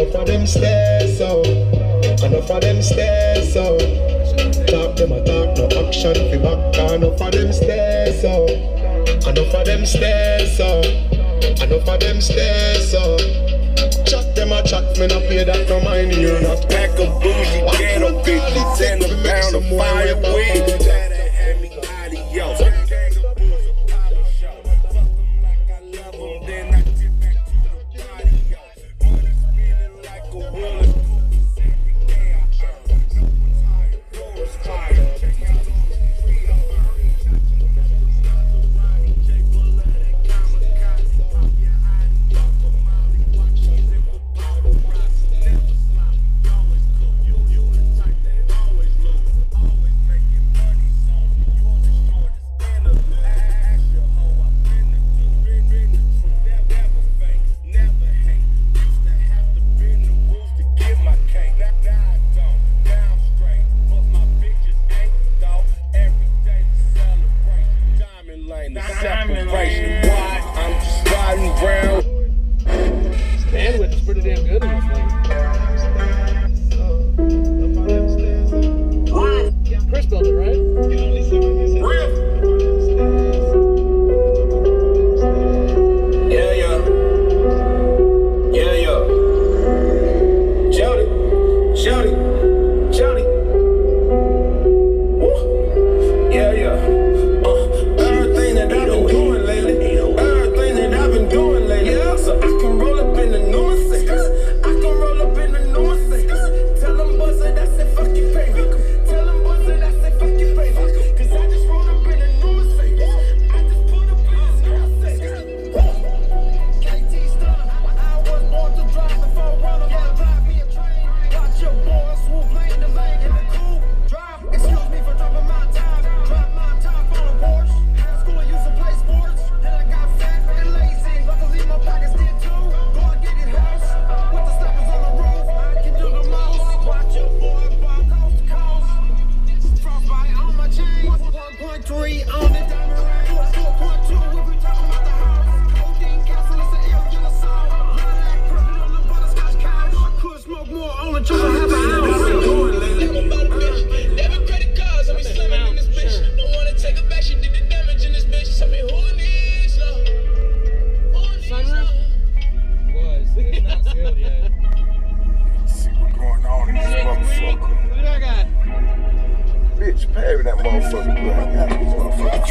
Enough of them stairs so, Enough of them stairs so. Talk them a talk, no action fi back. Enough of them stairs so, Enough of them stairs so, Enough of them stairs so. Chat them a chat, me no pay that, no mind you not. price. I'm just riding around. Bandwidth is pretty damn good in this thing.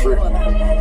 true.